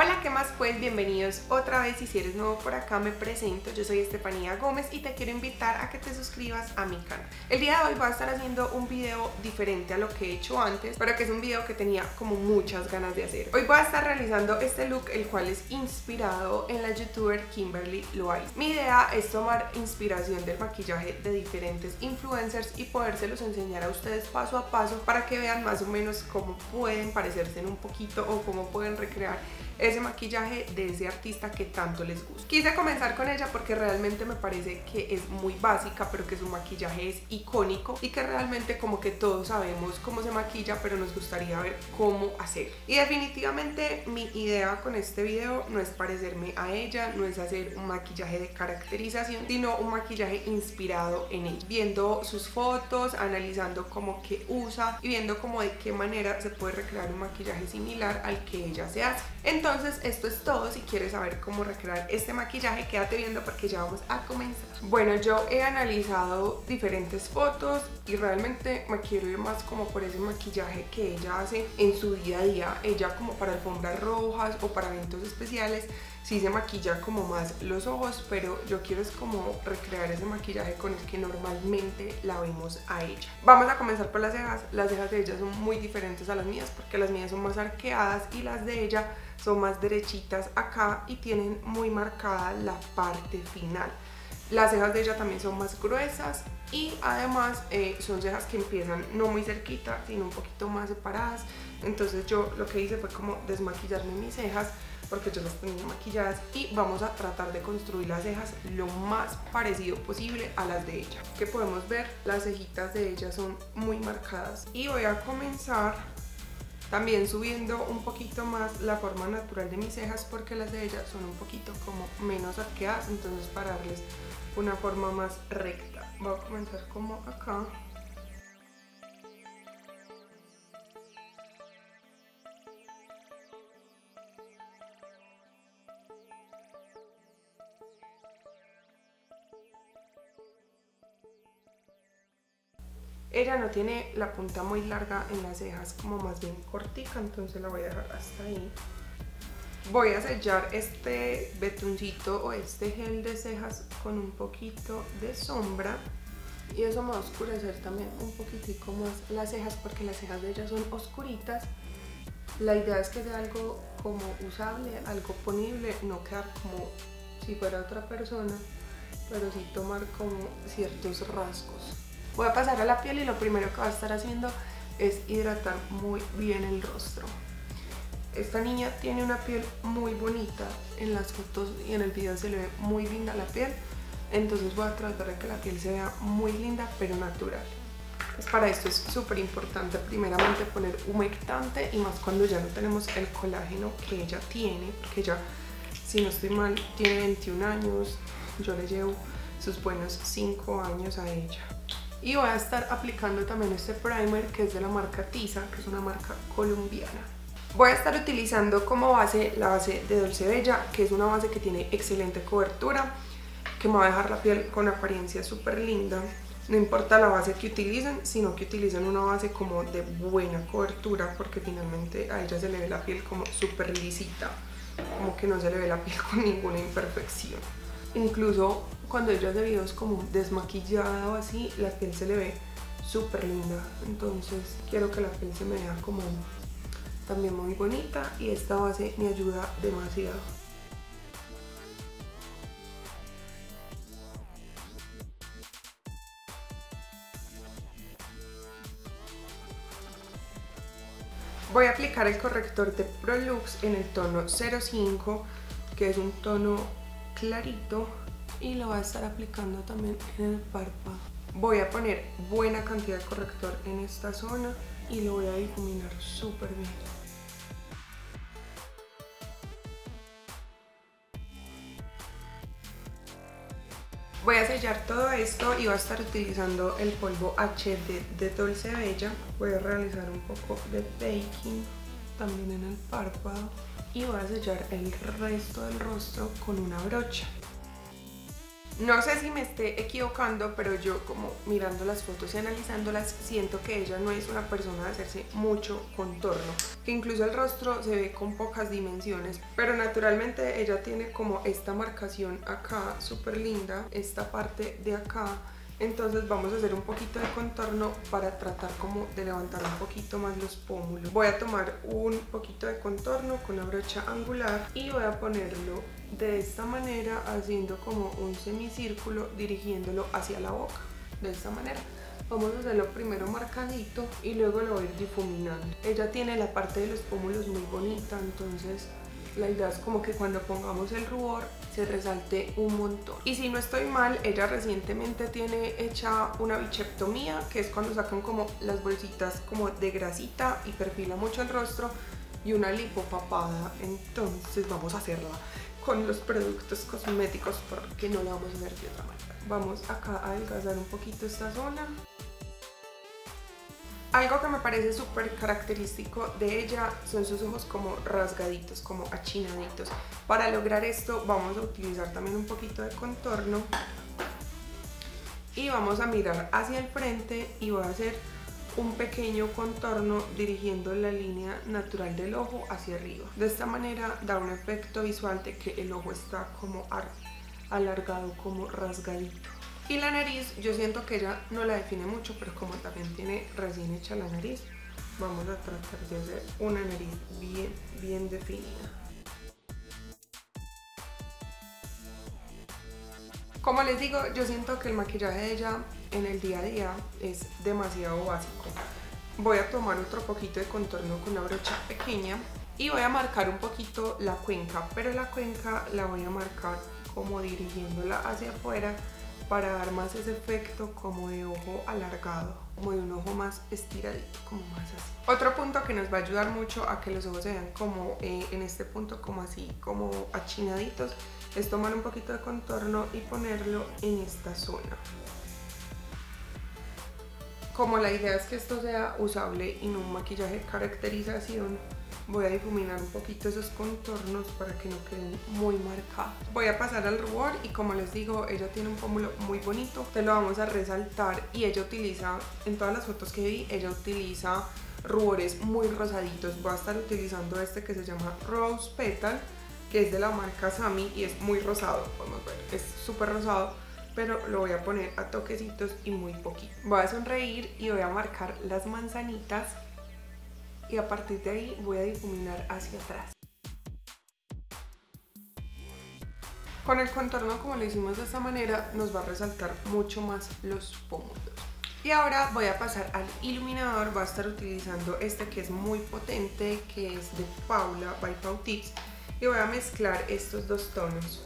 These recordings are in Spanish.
Hola, ¿qué más pues? Bienvenidos otra vez y si eres nuevo por acá me presento, yo soy Estefanía Gómez y te quiero invitar a que te suscribas a mi canal. El día de hoy voy a estar haciendo un video diferente a lo que he hecho antes, pero que es un video que tenía como muchas ganas de hacer. Hoy voy a estar realizando este look, el cual es inspirado en la youtuber Kimberly Loaiza. Mi idea es tomar inspiración del maquillaje de diferentes influencers y podérselos enseñar a ustedes paso a paso para que vean más o menos cómo pueden parecerse en un poquito o cómo pueden recrear ese maquillaje de ese artista que tanto les gusta. Quise comenzar con ella porque realmente me parece que es muy básica, pero que su maquillaje es icónico y que realmente como que todos sabemos cómo se maquilla, pero nos gustaría ver cómo hacer. Y definitivamente mi idea con este video no es parecerme a ella, no es hacer un maquillaje de caracterización, sino un maquillaje inspirado en ella. Viendo sus fotos, analizando cómo que usa y viendo cómo de qué manera se puede recrear un maquillaje similar al que ella se hace. Entonces, entonces esto es todo, si quieres saber cómo recrear este maquillaje quédate viendo porque ya vamos a comenzar. Bueno, yo he analizado diferentes fotos y realmente me quiero ir más como por ese maquillaje que ella hace en su día a día. Ella como para alfombras rojas o para eventos especiales sí se maquilla como más los ojos, pero yo quiero es como recrear ese maquillaje con el que normalmente la vemos a ella. Vamos a comenzar por las cejas. Las cejas de ella son muy diferentes a las mías porque las mías son más arqueadas y las de ella son más derechitas acá y tienen muy marcada la parte final. Las cejas de ella también son más gruesas y además eh, son cejas que empiezan no muy cerquita, sino un poquito más separadas. Entonces yo lo que hice fue como desmaquillarme mis cejas porque yo las tenía maquilladas y vamos a tratar de construir las cejas lo más parecido posible a las de ella. Que podemos ver, las cejitas de ella son muy marcadas y voy a comenzar también subiendo un poquito más la forma natural de mis cejas porque las de ella son un poquito como menos arqueadas, entonces para darles una forma más recta. Voy a comenzar como acá. Ella no tiene la punta muy larga en las cejas, como más bien cortica, entonces la voy a dejar hasta ahí. Voy a sellar este betuncito o este gel de cejas con un poquito de sombra y eso me va a oscurecer también un poquitico más las cejas porque las cejas de ella son oscuritas. La idea es que sea algo como usable, algo ponible, no quedar como si fuera otra persona, pero sí tomar como ciertos rasgos. Voy a pasar a la piel y lo primero que va a estar haciendo es hidratar muy bien el rostro. Esta niña tiene una piel muy bonita, en las fotos y en el video se le ve muy linda la piel, entonces voy a tratar de que la piel se vea muy linda pero natural. Pues para esto es súper importante primeramente poner humectante y más cuando ya no tenemos el colágeno que ella tiene, porque ella, si no estoy mal, tiene 21 años, yo le llevo sus buenos 5 años a ella y voy a estar aplicando también este primer que es de la marca Tisa, que es una marca colombiana. Voy a estar utilizando como base la base de Dolce Bella, que es una base que tiene excelente cobertura, que me va a dejar la piel con apariencia súper linda. No importa la base que utilicen, sino que utilicen una base como de buena cobertura, porque finalmente a ella se le ve la piel como súper lisita, como que no se le ve la piel con ninguna imperfección. Incluso cuando ella hace videos como desmaquillada o así, la piel se le ve súper linda. Entonces quiero que la piel se me vea como también muy bonita y esta base me ayuda demasiado. Voy a aplicar el corrector de Prolux en el tono 05, que es un tono clarito y lo voy a estar aplicando también en el párpado. Voy a poner buena cantidad de corrector en esta zona y lo voy a difuminar súper bien. Voy a sellar todo esto y voy a estar utilizando el polvo HD de Dolce Bella. Voy a realizar un poco de baking también en el párpado y voy a sellar el resto del rostro con una brocha. No sé si me esté equivocando, pero yo como mirando las fotos y analizándolas, siento que ella no es una persona de hacerse mucho contorno, que incluso el rostro se ve con pocas dimensiones, pero naturalmente ella tiene como esta marcación acá súper linda, esta parte de acá, entonces vamos a hacer un poquito de contorno para tratar como de levantar un poquito más los pómulos. Voy a tomar un poquito de contorno con una brocha angular y voy a ponerlo de esta manera haciendo como un semicírculo dirigiéndolo hacia la boca, de esta manera. Vamos a hacerlo primero marcadito y luego lo voy a ir difuminando. Ella tiene la parte de los pómulos muy bonita, entonces la idea es como que cuando pongamos el rubor se resalte un montón. Y si no estoy mal, ella recientemente tiene hecha una bichectomía, que es cuando sacan como las bolsitas como de grasita y perfila mucho el rostro, y una lipopapada, entonces vamos a hacerla con los productos cosméticos porque no la vamos a hacer de otra manera. Vamos acá a adelgazar un poquito esta zona. Algo que me parece súper característico de ella son sus ojos como rasgaditos, como achinaditos. Para lograr esto vamos a utilizar también un poquito de contorno y vamos a mirar hacia el frente y voy a hacer un pequeño contorno dirigiendo la línea natural del ojo hacia arriba. De esta manera da un efecto visual de que el ojo está como alargado, como rasgadito. Y la nariz, yo siento que ella no la define mucho, pero como también tiene recién hecha la nariz, vamos a tratar de hacer una nariz bien, bien definida. Como les digo, yo siento que el maquillaje de ella en el día a día es demasiado básico. Voy a tomar otro poquito de contorno con una brocha pequeña y voy a marcar un poquito la cuenca, pero la cuenca la voy a marcar como dirigiéndola hacia afuera para dar más ese efecto como de ojo alargado, como de un ojo más estiradito, como más así. Otro punto que nos va a ayudar mucho a que los ojos se vean como eh, en este punto como así, como achinaditos, es tomar un poquito de contorno y ponerlo en esta zona. Como la idea es que esto sea usable y no un maquillaje caracterización, voy a difuminar un poquito esos contornos para que no queden muy marcados. Voy a pasar al rubor y como les digo, ella tiene un pómulo muy bonito, te lo vamos a resaltar y ella utiliza, en todas las fotos que vi, ella utiliza rubores muy rosaditos. Voy a estar utilizando este que se llama Rose Petal, que es de la marca Sami y es muy rosado, podemos ver, es súper rosado pero lo voy a poner a toquecitos y muy poquito. Voy a sonreír y voy a marcar las manzanitas y a partir de ahí voy a difuminar hacia atrás. Con el contorno como lo hicimos de esta manera nos va a resaltar mucho más los pómulos. Y ahora voy a pasar al iluminador, voy a estar utilizando este que es muy potente, que es de Paula by Pautix y voy a mezclar estos dos tonos.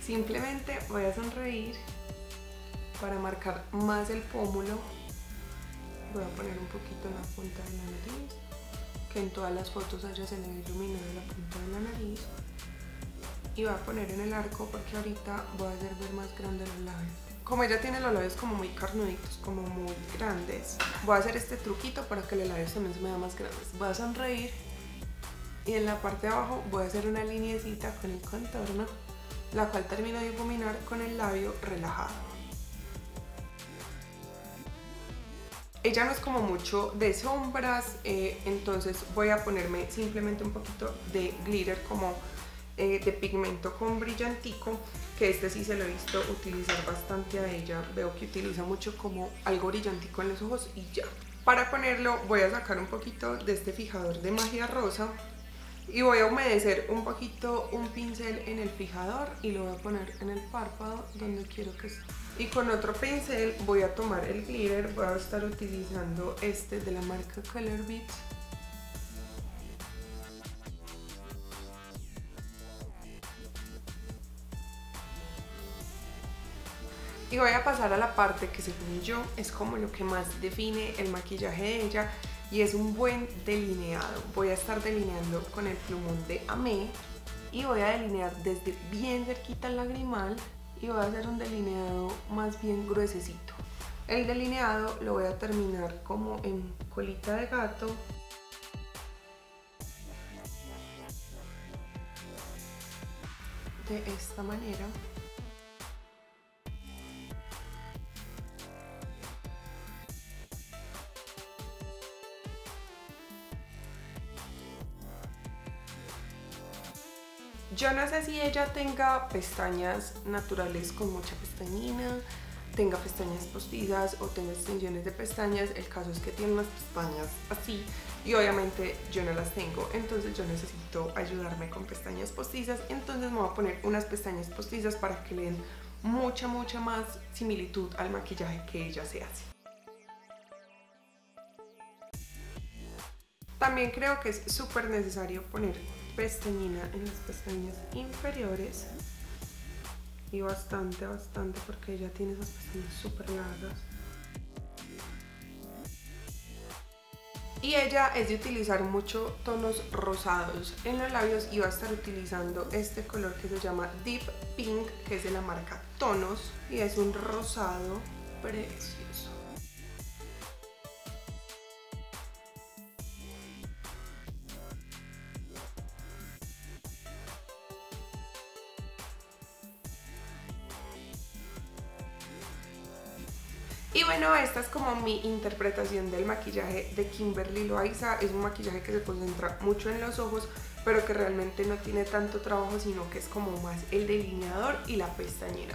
Simplemente voy a sonreír para marcar más el pómulo. Voy a poner un poquito en la punta de la nariz que en todas las fotos haya se le iluminado la punta de la nariz y voy a poner en el arco porque ahorita voy a hacer ver más grande los labios. Como ella tiene los labios como muy carnuditos, como muy grandes voy a hacer este truquito para que los labios también se me vean más grandes. Voy a sonreír y en la parte de abajo voy a hacer una linecita con el contorno la cual termino de iluminar con el labio relajado Ella no es como mucho de sombras, eh, entonces voy a ponerme simplemente un poquito de glitter como eh, de pigmento con brillantico, que este sí se lo he visto utilizar bastante a ella. Veo que utiliza mucho como algo brillantico en los ojos y ya. Para ponerlo voy a sacar un poquito de este fijador de magia rosa y voy a humedecer un poquito un pincel en el fijador y lo voy a poner en el párpado donde quiero que esté y con otro pincel voy a tomar el glitter, voy a estar utilizando este de la marca Color Beats y voy a pasar a la parte que según yo es como lo que más define el maquillaje de ella y es un buen delineado. Voy a estar delineando con el plumón de Amé y voy a delinear desde bien cerquita el lagrimal y voy a hacer un delineado más bien gruesecito. El delineado lo voy a terminar como en colita de gato. De esta manera. Yo no sé si ella tenga pestañas naturales con mucha pestañina, tenga pestañas postizas o tenga extensiones de pestañas. El caso es que tiene unas pestañas así y obviamente yo no las tengo. Entonces yo necesito ayudarme con pestañas postizas. Entonces me voy a poner unas pestañas postizas para que le den mucha, mucha más similitud al maquillaje que ella se hace. También creo que es súper necesario poner pestañina en las pestañas inferiores y bastante, bastante porque ella tiene esas pestañas súper largas. Y ella es de utilizar mucho tonos rosados en los labios y va a estar utilizando este color que se llama Deep Pink, que es de la marca Tonos y es un rosado precioso. Esta es como mi interpretación del maquillaje de Kimberly Loaiza. Es un maquillaje que se concentra mucho en los ojos, pero que realmente no tiene tanto trabajo, sino que es como más el delineador y la pestañina.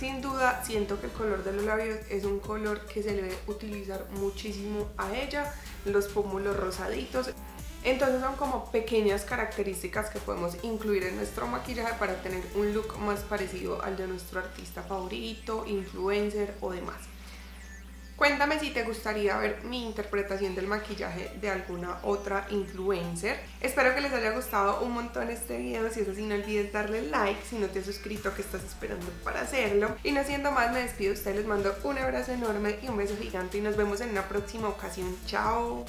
Sin duda, siento que el color de los labios es un color que se le debe utilizar muchísimo a ella. Los pómulos rosaditos. Entonces son como pequeñas características que podemos incluir en nuestro maquillaje para tener un look más parecido al de nuestro artista favorito, influencer o demás. Cuéntame si te gustaría ver mi interpretación del maquillaje de alguna otra influencer. Espero que les haya gustado un montón este video. Si es así, no olvides darle like. Si no te has suscrito, ¿qué estás esperando para hacerlo? Y no siendo más, me despido. Ustedes les mando un abrazo enorme y un beso gigante. Y nos vemos en una próxima ocasión. ¡Chao!